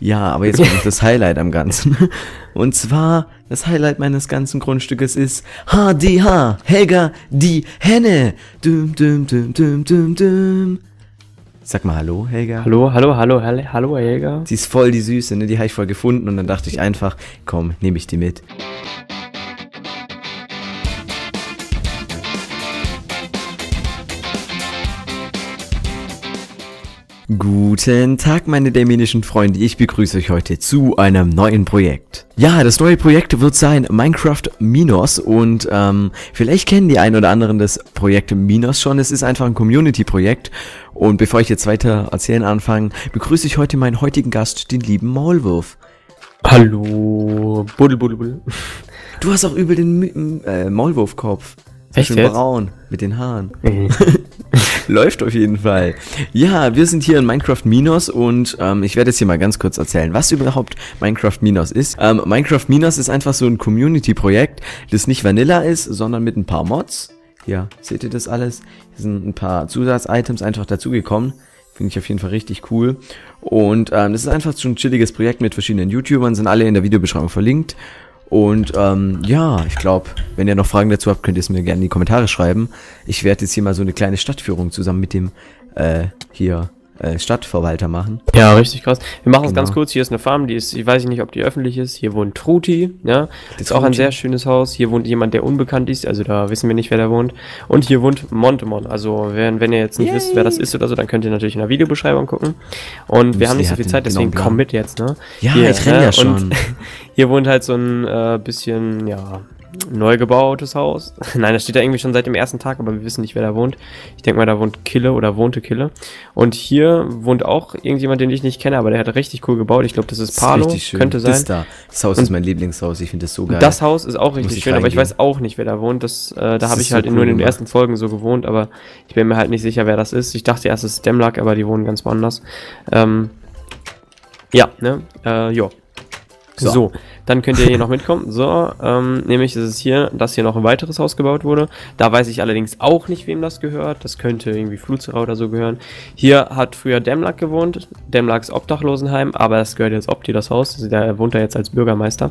Ja, aber jetzt kommt das Highlight am Ganzen. Und zwar, das Highlight meines ganzen Grundstückes ist HDH, Helga, die Henne. Düm, düm, düm, düm, düm, düm. Sag mal Hallo, Helga. Hallo, hallo, hallo, hallo, hallo, Helga. Die ist voll die Süße, ne? Die habe ich voll gefunden und dann dachte ich einfach, komm, nehme ich die mit. Guten Tag, meine dämonischen Freunde. Ich begrüße euch heute zu einem neuen Projekt. Ja, das neue Projekt wird sein Minecraft Minos und ähm, vielleicht kennen die einen oder anderen das Projekt Minos schon. Es ist einfach ein Community-Projekt und bevor ich jetzt weiter erzählen anfange, begrüße ich heute meinen heutigen Gast, den lieben Maulwurf. Hallo, buddel, buddel, buddel. Du hast auch übel den äh, Maulwurfkopf. Echt schön jetzt? braun mit den Haaren. Mhm. Läuft auf jeden Fall. Ja, wir sind hier in Minecraft Minos und ähm, ich werde jetzt hier mal ganz kurz erzählen, was überhaupt Minecraft Minos ist. Ähm, Minecraft Minos ist einfach so ein Community-Projekt, das nicht Vanilla ist, sondern mit ein paar Mods. Hier, seht ihr das alles? Hier sind ein paar Zusatz-Items einfach dazugekommen. Finde ich auf jeden Fall richtig cool. Und ähm, das ist einfach so ein chilliges Projekt mit verschiedenen YouTubern, sind alle in der Videobeschreibung verlinkt. Und ähm, ja, ich glaube, wenn ihr noch Fragen dazu habt, könnt ihr es mir gerne in die Kommentare schreiben. Ich werde jetzt hier mal so eine kleine Stadtführung zusammen mit dem äh, hier äh, Stadtverwalter machen. Ja, richtig krass. Wir machen es Genau. ganz kurz. Hier ist eine Farm, die ist, ich weiß nicht, ob die öffentlich ist. Hier wohnt Truti, ja. Das ist auch ein sehr schönes Haus. Hier wohnt jemand, der unbekannt ist, also da wissen wir nicht, wer da wohnt. Und hier wohnt Montemon. Also wenn, wenn ihr jetzt nicht Yay. wisst, wer das ist oder so, dann könnt ihr natürlich in der Videobeschreibung gucken. Und wir haben nicht so hat viel Zeit, deswegen komm mit jetzt, ne? Ja, Hier, ich renn ne? ja schon. Und hier wohnt halt so ein äh, bisschen, ja, neu gebautes Haus. Nein, das steht da irgendwie schon seit dem ersten Tag, aber wir wissen nicht, wer da wohnt. Ich denke mal, da wohnt Kille oder wohnte Kille. Und hier wohnt auch irgendjemand, den ich nicht kenne, aber der hat richtig cool gebaut. Ich glaube, das ist Das ist Palo, richtig schön. könnte sein. Das da. Das Haus Und- ist mein Lieblingshaus. Ich finde das so geil. Das Haus ist auch richtig ich schön, aber ich weiß auch nicht, wer da wohnt. Das, äh, da habe ich halt so nur cool in den gemacht. ersten Folgen so gewohnt, aber ich bin mir halt nicht sicher, wer das ist. Ich dachte erst, es ist Demlack, aber die wohnen ganz woanders. Ähm, ja, ne? Äh, jo. So. So. Dann könnt ihr hier noch mitkommen. So, ähm, nämlich ist es hier, dass hier noch ein weiteres Haus gebaut wurde. Da weiß ich allerdings auch nicht, wem das gehört. Das könnte irgendwie Flutzerau oder so gehören. Hier hat früher Demlack gewohnt. Demlacks Obdachlosenheim, aber das gehört jetzt Opti, das Haus. Also Der wohnt da jetzt als Bürgermeister.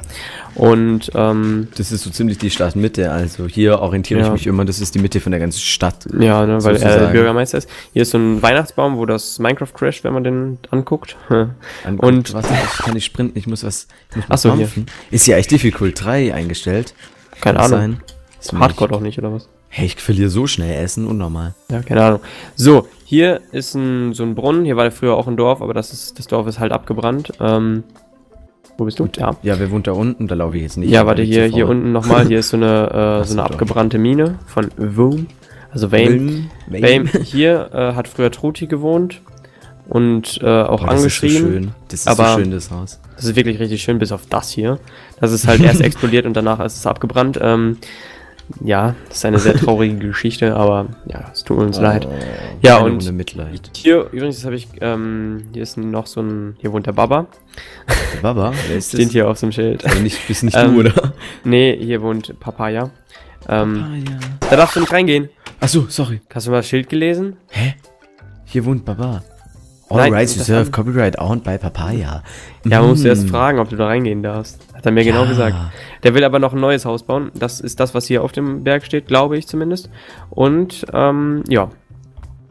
Und, ähm, das ist so ziemlich die Stadtmitte. Also hier orientiere ich Ja. mich immer. Das ist die Mitte von der ganzen Stadt. Ja, ne, weil er der Sozusagen. Bürgermeister ist. Hier ist so ein Weihnachtsbaum, wo das Minecraft crasht, wenn man den anguckt. An- Und- was, ich kann nicht sprinten. Ich muss was. Ich muss Ach so, hier. Ist ja echt Difficult 3 eingestellt. Keine Kann Ahnung. Hardcore auch nicht, oder was? Hey, ich verliere so schnell Essen. Unnormal. Ja, keine Ahnung. So, hier ist ein, so ein Brunnen. Hier war früher auch ein Dorf, aber das, ist, das Dorf ist halt abgebrannt. Ähm, wo bist du? Ja. Ja, wer wohnt da unten? Da laufe ich jetzt nicht. Ja, warte, hier, hier unten nochmal. Hier ist so eine, äh, so eine doch. abgebrannte Mine von Wome. Also. Wayne. Wayne. Hier äh, hat früher Truti gewohnt und äh, auch Oh, das ist so schön. Das ist aber- so schön, das Haus. Das ist wirklich richtig schön, bis auf das hier. Das ist halt erst explodiert und danach ist es abgebrannt. Ähm, ja, das ist eine sehr traurige Geschichte, aber ja, es tut uns leid. Oh, Ja, keine und- Mitleid. Hier, übrigens, habe ich, ähm, hier ist noch so ein, hier wohnt der Baba. Der Baba, wer ist? Steht hier auf dem Schild. Also nicht, bist nicht Ähm, du, oder? Nee, hier wohnt Papaya. Ähm, ja. da darfst du nicht reingehen. Achso, sorry. Hast du mal das Schild gelesen? Hä? Hier wohnt Baba. All Nein, rights reserved, copyright owned by Papaya. Ja, man musst du erst Mm. fragen, ob du da reingehen darfst. Hat er mir genau Ja. gesagt. Der will aber noch ein neues Haus bauen. Das ist das, was hier auf dem Berg steht, glaube ich zumindest. Und, ähm, ja.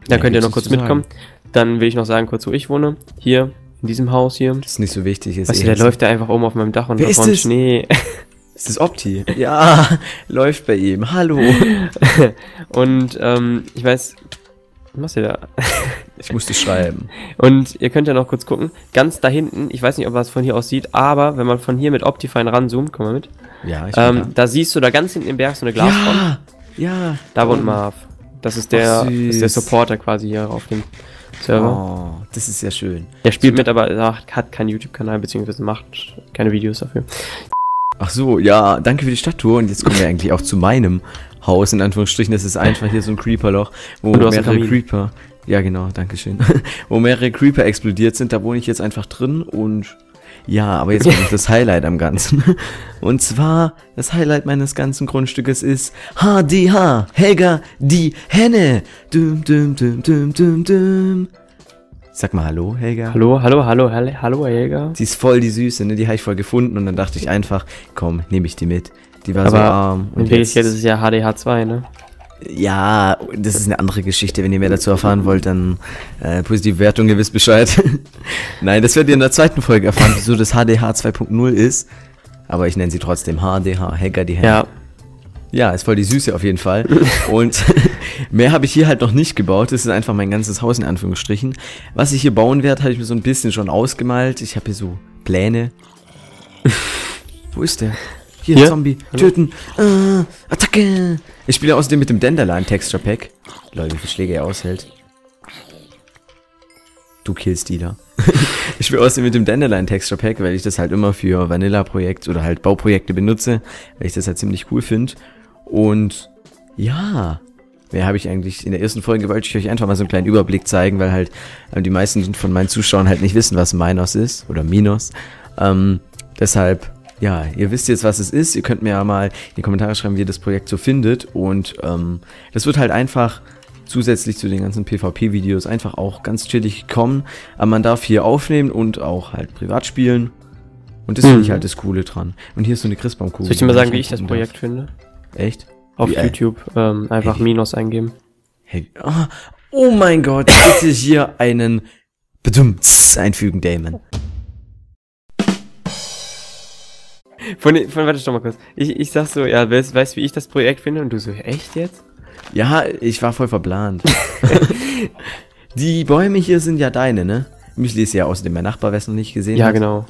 Da Ja, könnt ihr noch kurz zu sagen. mitkommen. Dann will ich noch sagen, kurz, wo ich wohne. Hier, in diesem Haus hier. Das ist nicht so wichtig. Ist Weißt du, eh der läuft da einfach oben auf meinem Dach und Wer da vorne? Schnee. Ist das Opti? Ja, läuft bei ihm. Hallo. und, ähm, ich weiß, was machst du da? Ich musste schreiben. Und ihr könnt ja noch kurz gucken. Ganz da hinten, ich weiß nicht, ob man es von hier aus sieht, aber wenn man von hier mit Optifine ranzoomt, komm mal mit, Ja, ich ähm, da siehst du da ganz hinten im Berg so eine da. Glasfront. Ja, ja. Da wohnt Oh. Marv. Das ist der, Ach, ist der. Supporter quasi hier auf dem Server. Oh, das ist sehr schön. Der spielt mit, aber er hat keinen YouTube-Kanal, beziehungsweise macht keine Videos dafür. Ach so, ja, danke für die Stadttour. Und jetzt kommen wir eigentlich auch zu meinem Haus, in Anführungsstrichen. Das ist einfach hier so ein Creeperloch, wo mehrere. Creeper. Ja, genau, danke schön. wo mehrere Creeper explodiert sind. Da wohne ich jetzt einfach drin und. Ja, aber jetzt kommt das Highlight am Ganzen. Und zwar, das Highlight meines ganzen Grundstückes ist HDH, Helga, die Henne. Düm, düm, düm, düm, düm, düm. Sag mal Hallo, Helga. Hallo, hallo, hallo, hallo, hallo, Helga. Die ist voll die Süße, ne? Die habe ich voll gefunden und dann dachte ich einfach, komm, nehme ich die mit. Die war so Aber arm. In Wirklichkeit ist es ja HDH2, ne? Ja, das ist eine andere Geschichte. Wenn ihr mehr dazu erfahren wollt, dann äh, positive Wertung, ihr wisst Bescheid. Nein, das werdet ihr in der zweiten Folge erfahren, wieso das HDH 2.0 ist. Aber ich nenne sie trotzdem HDH, Hacker die Hacker. Ja. Ja, ist voll die Süße auf jeden Fall. Und mehr habe ich hier halt noch nicht gebaut. Das ist einfach mein ganzes Haus in Anführungsstrichen. Was ich hier bauen werde, habe ich mir so ein bisschen schon ausgemalt. Ich habe hier so Pläne. Wo ist der? Hier, Hier? Zombie. Töten. Äh, Attacke. Ich spiele außerdem mit dem Dandelion Texture Pack. Leute, wie viele Schläge er aushält. Du killst die da. ich spiele außerdem mit dem Dandelion Texture Pack, weil ich das halt immer für Vanilla-Projekt oder halt Bauprojekte benutze, weil ich das halt ziemlich cool finde. Und ja, mehr habe ich eigentlich in der ersten Folge wollte ich euch einfach mal so einen kleinen Überblick zeigen, weil halt äh, die meisten von meinen Zuschauern halt nicht wissen, was Minos ist oder Minos. Ähm, deshalb, ja, ihr wisst jetzt, was es ist. Ihr könnt mir ja mal in die Kommentare schreiben, wie ihr das Projekt so findet. Und ähm, das wird halt einfach zusätzlich zu den ganzen PvP-Videos einfach auch ganz chillig kommen. Aber man darf hier aufnehmen und auch halt privat spielen. Und das finde ich Mhm. halt das Coole dran. Und hier ist so eine Christbaumkugel. Soll ich dir mal sagen, wie ich das Projekt finde? darf. Echt? Auf Wie, äh, YouTube ähm, einfach Hey. Minus eingeben. Hey, ah, oh mein Gott, bitte hier einen Bedumts einfügen, Damon. Von, von warte, stopp mal kurz. Ich, ich sag so, ja, weißt, weißt wie ich das Projekt finde? Und du so, echt jetzt? Ja, ich war voll verplant. Die Bäume hier sind ja deine, ne? Müsli ist ja außerdem mein Nachbar, wer es noch nicht gesehen Ja, hat. genau.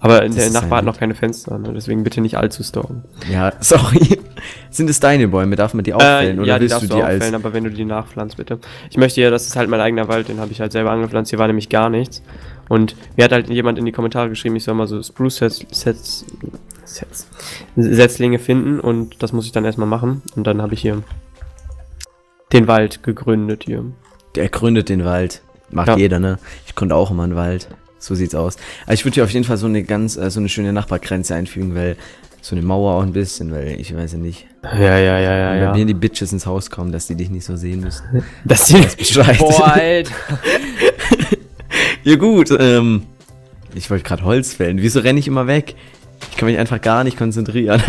Aber Das der Nachbar hat noch keine Fenster, ne? deswegen bitte nicht allzu stalken. Ja, sorry. Sind es deine Bäume? Darf man die auffällen? Äh, oder ja, die willst du darfst die du als. auffällen, aber wenn du die nachpflanzt, bitte. Ich möchte ja, das ist halt mein eigener Wald, den habe ich halt selber angepflanzt. Hier war nämlich gar nichts. Und mir hat halt jemand in die Kommentare geschrieben, ich soll mal so Spruce-Sets, Sets, Setzlinge finden und das muss ich dann erstmal machen. Und dann habe ich hier den Wald gegründet hier. Der gründet den Wald. Macht Ja. jeder, ne? Ich gründe auch immer einen Wald. So sieht's aus. Aber ich würde hier auf jeden Fall so eine ganz, äh, so eine schöne Nachbargrenze einfügen, weil so eine Mauer auch ein bisschen, weil ich weiß ja nicht. Ja, ja, ja, ja, wenn ja. mir die Bitches ins Haus kommen, dass die dich nicht so sehen müssen. Das die, Bescheid. Boah, Alter. Ja gut, ähm, ich wollte gerade Holz fällen. Wieso renne ich immer weg? Ich kann mich einfach gar nicht konzentrieren.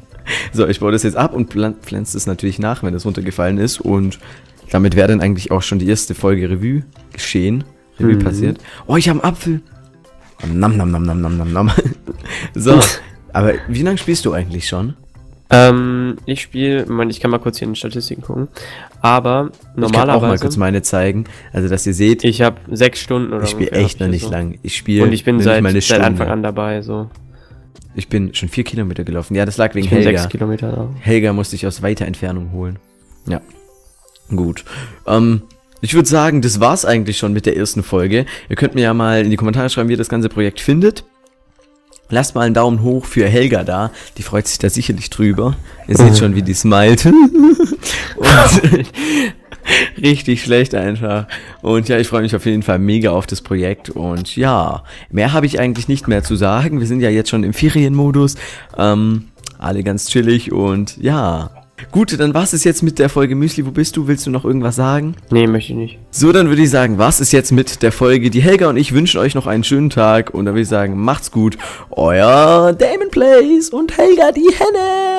so, ich baue das jetzt ab und pflanze es natürlich nach, wenn es runtergefallen ist. Und damit wäre dann eigentlich auch schon die erste Folge Revue geschehen. Revue Mhm. passiert. Oh, ich habe einen Apfel. Nam, nam, nam, nam, nam, nam, nam. so, aber wie lange spielst du eigentlich schon? Ähm, ich spiele, ich kann mal kurz hier in den Statistiken gucken. Aber Ich kann auch mal normalerweise, kurz meine zeigen. Also, dass ihr seht, ich, ich habe sechs Stunden oder spiele ungefähr echt noch ich nicht so. lang. Ich spiele Und ich bin seit, seit Anfang an dabei, so. Ich bin schon vier Kilometer gelaufen. Ja, das lag wegen Ich bin Helga. sechs Kilometer da. Helga musste ich aus weiter Entfernung holen. Ja. Gut. Ähm, ich würde sagen, das war's eigentlich schon mit der ersten Folge. Ihr könnt mir ja mal in die Kommentare schreiben, wie ihr das ganze Projekt findet. Lasst mal einen Daumen hoch für Helga da. Die freut sich da sicherlich drüber. Ihr seht schon, wie die smilet. Richtig schlecht einfach. Und ja, ich freue mich auf jeden Fall mega auf das Projekt. Und ja, mehr habe ich eigentlich nicht mehr zu sagen. Wir sind ja jetzt schon im Ferienmodus. Ähm, alle ganz chillig und ja. Gut, dann war's es jetzt mit der Folge Müsli. Wo bist du? Willst du noch irgendwas sagen? Nee, möchte ich nicht. So, dann würde ich sagen, was ist jetzt mit der Folge? Die Helga und ich wünschen euch noch einen schönen Tag und dann würde ich sagen, macht's gut. Euer Damon Plays und Helga die Henne.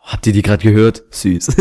Habt ihr die gerade gehört? Süß.